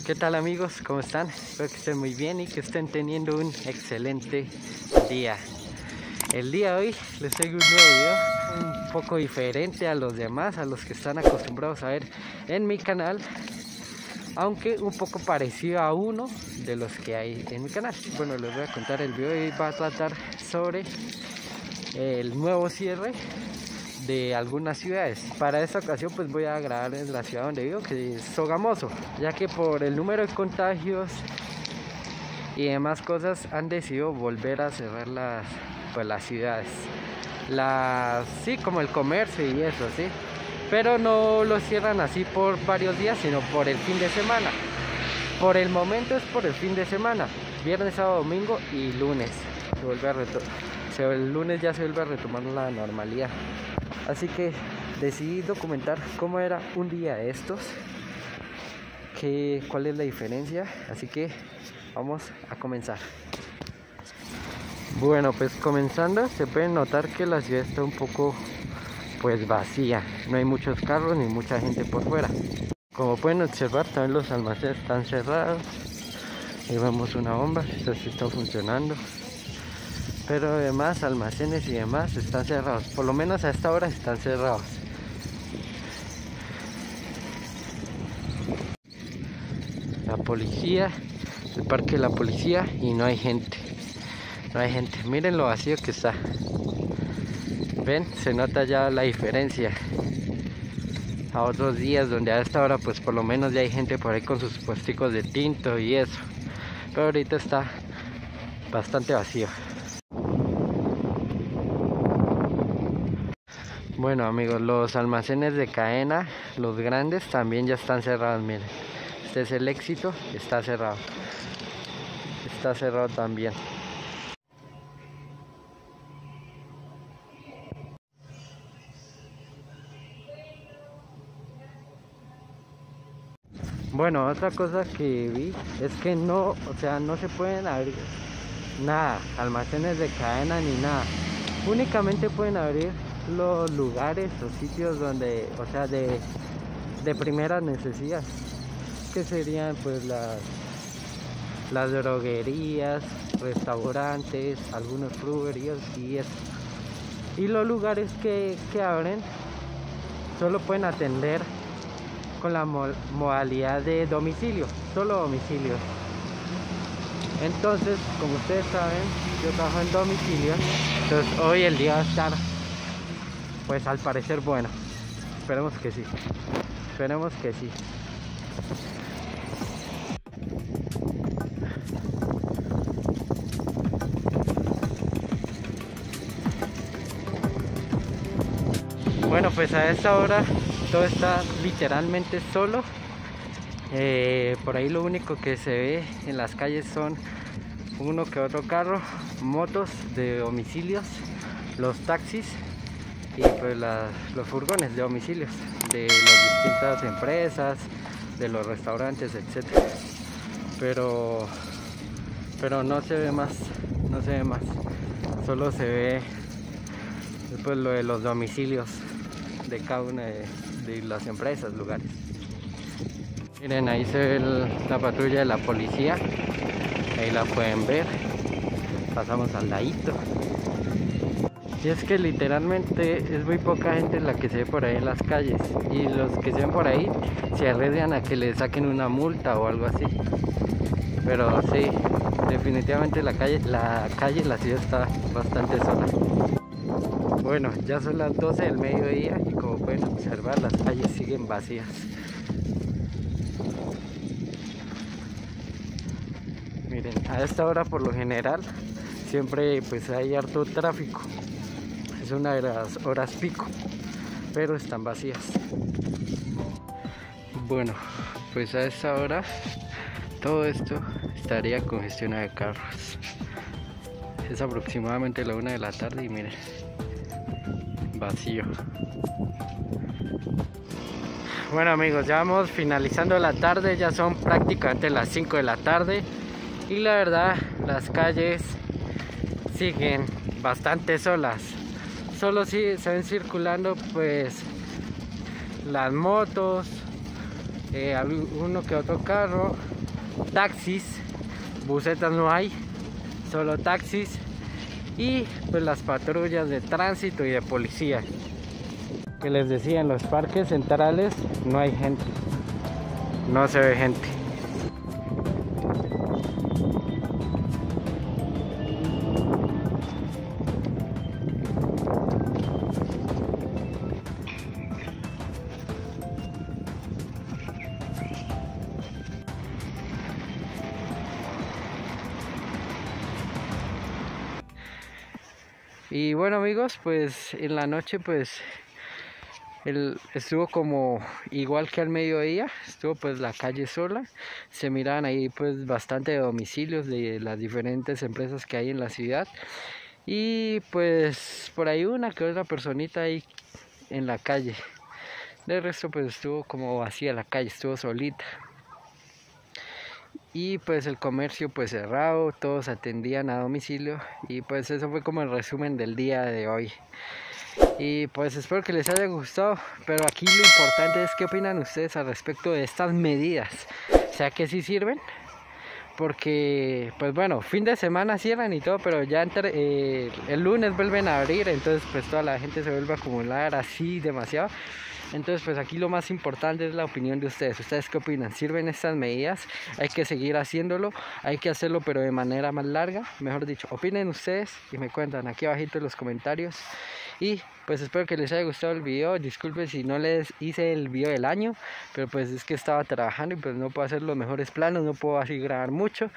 ¿Qué tal amigos? ¿Cómo están? Espero que estén muy bien y que estén teniendo un excelente día. El día de hoy les traigo un nuevo video un poco diferente a los demás, a los que están acostumbrados a ver en mi canal, aunque un poco parecido a uno de los que hay en mi canal. Bueno, les voy a contar el video y va a tratar sobre el nuevo cierre de algunas ciudades. Para esta ocasión pues voy a grabar en la ciudad donde vivo, que es Sogamoso, ya que por el número de contagios y demás cosas han decidido volver a cerrar las, pues, las ciudades. Las, sí, como el comercio y eso, sí. Pero no lo cierran así por varios días, sino por el fin de semana. Por el momento es por el fin de semana, viernes, sábado, domingo y lunes. Se vuelve a el lunes ya se vuelve a retomar la normalidad. Así que decidí documentar cómo era un día de estos, que, cuál es la diferencia. Así que vamos a comenzar. Bueno, pues comenzando se puede notar que la ciudad está un poco pues vacía. No hay muchos carros ni mucha gente por fuera. Como pueden observar, también los almacenes están cerrados. Ahí vemos una bomba, esto sí está funcionando pero además almacenes y demás están cerrados. Por lo menos a esta hora están cerrados. La policía el parque de la policía y no hay gente. No hay gente. Miren lo vacío que está. Ven se nota ya la diferencia. A otros días donde a esta hora pues por lo menos ya hay gente por ahí con sus puesticos de tinto y eso. Pero ahorita está bastante vacío Bueno amigos, los almacenes de cadena, los grandes también ya están cerrados, miren. Este es el éxito, está cerrado. Está cerrado también. Bueno, otra cosa que vi es que no, o sea, no se pueden abrir nada, almacenes de cadena ni nada. Únicamente pueden abrir los lugares o sitios donde, o sea, de, de primera necesidad, que serían pues las, las droguerías, restaurantes, algunos fruberías y eso. Y los lugares que, que abren solo pueden atender con la modalidad de domicilio, solo domicilio. Entonces, como ustedes saben, yo trabajo en domicilio, entonces hoy el día va a estar pues al parecer bueno. Esperemos que sí. Esperemos que sí. Bueno, pues a esta hora todo está literalmente solo. Eh, por ahí lo único que se ve en las calles son uno que otro carro, motos de domicilios, los taxis y pues los furgones de domicilios de las distintas empresas, de los restaurantes, etcétera. Pero pero no se ve más, no se ve más. Solo se ve pues lo de los domicilios de cada una de, las empresas, lugares. Miren, ahí se ve la patrulla de la policía. Ahí la pueden ver. Pasamos al ladito. Y es que literalmente es muy poca gente la que se ve por ahí en las calles. Y los que se ven por ahí se arriesgan a que le saquen una multa o algo así. Pero sí, definitivamente la calle, la calle, la ciudad está bastante sola. Bueno, ya son las 12 del mediodía y como pueden observar las calles siguen vacías. Miren, a esta hora por lo general siempre pues hay harto tráfico una de las horas pico, pero están vacías. Bueno, pues a esta hora todo esto estaría congestionado de carros. Es aproximadamente la una de la tarde y miren, vacío. Bueno amigos, ya vamos finalizando la tarde, ya son prácticamente las 5 de la tarde y la verdad las calles siguen bastante solas solo si se ven circulando pues las motos, eh, uno que otro carro, taxis, busetas no hay, solo taxis y pues las patrullas de tránsito y de policía. Que les decía, en los parques centrales no hay gente, no se ve gente. Y bueno amigos, pues en la noche pues estuvo como igual que al mediodía, estuvo pues la calle sola, se miran ahí pues bastante domicilios de las diferentes empresas que hay en la ciudad y pues por ahí una que otra personita ahí en la calle. De resto pues estuvo como vacía la calle, estuvo solita y pues el comercio pues cerrado, todos atendían a domicilio y pues eso fue como el resumen del día de hoy. Y pues espero que les haya gustado, pero aquí lo importante es qué opinan ustedes al respecto de estas medidas. O sea que sí sirven, porque pues bueno, fin de semana cierran y todo, pero ya eh, el lunes vuelven a abrir, entonces pues toda la gente se vuelve a acumular así demasiado. Entonces, pues aquí lo más importante es la opinión de ustedes. ¿Ustedes qué opinan? ¿Sirven estas medidas? ¿Hay que seguir haciéndolo? ¿Hay que hacerlo pero de manera más larga? Mejor dicho, opinen ustedes y me cuentan aquí abajito en los comentarios. Y pues espero que les haya gustado el video. Disculpen si no les hice el video del año, pero pues es que estaba trabajando y pues no puedo hacer los mejores planos, no puedo así grabar mucho.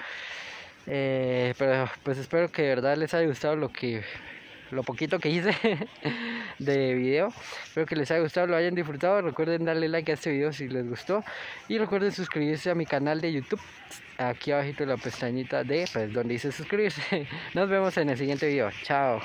Eh, pero pues espero que de verdad les haya gustado lo que lo poquito que hice de video. Espero que les haya gustado, lo hayan disfrutado. Recuerden darle like a este video si les gustó. Y recuerden suscribirse a mi canal de YouTube. Aquí abajito en la pestañita de pues, donde dice suscribirse. Nos vemos en el siguiente video. Chao.